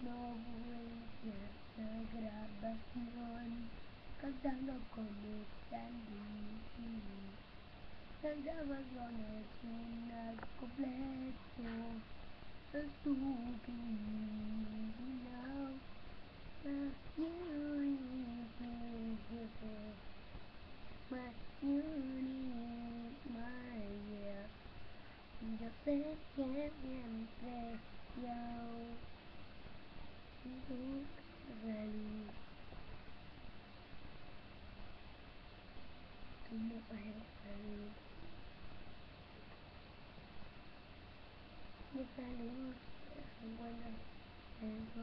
No voy a la grabación cantando con mi Sandy. La grabación es un completo estúpido. My unique, sẽ nhớ nhằn về giàu muốn dành một bạn dành như ta đúng không quan đâu để có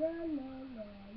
La la la